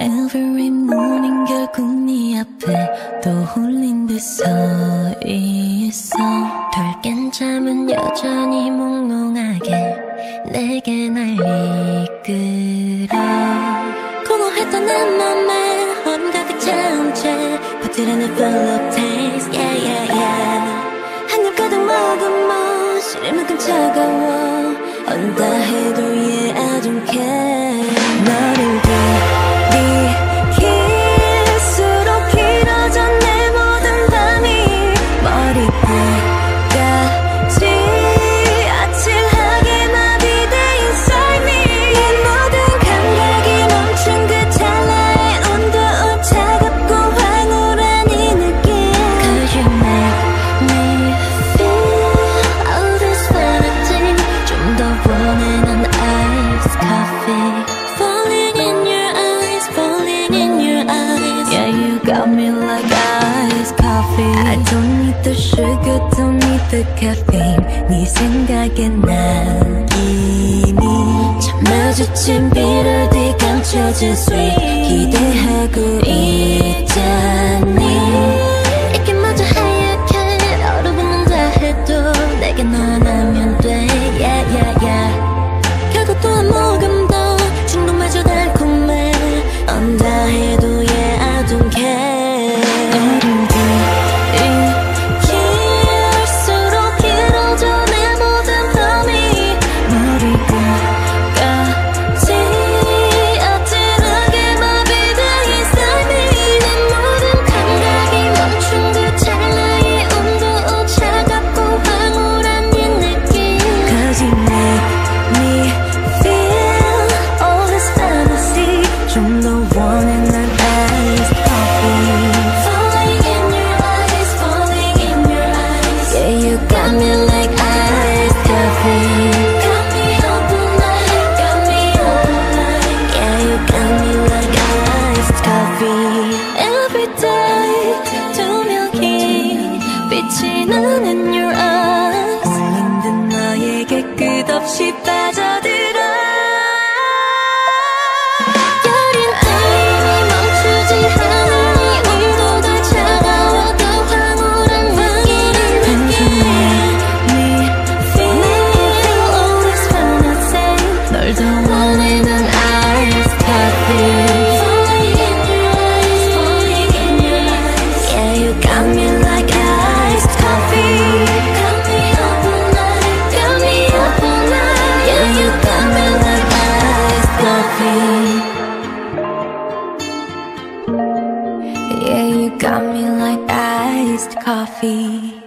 Every morning 결국 네 앞에 또 홀린 듯 서 있어 덜 깬 잠은 여전히 몽롱하게 내게 날 이끌어 공허했던 그 내 맘에 헌 가득 찬채 부드러운 내 full of taste yeah. 도 sugar don't need the caffeine 네 생각에 난 이미 참 마주친 비를 뒤감춰진 sweet 기대하고 있잖니 빛나는 your eyes. 그 얼른 든 너에게 끝없이 빠져 coffee. Yeah, you got me like iced coffee.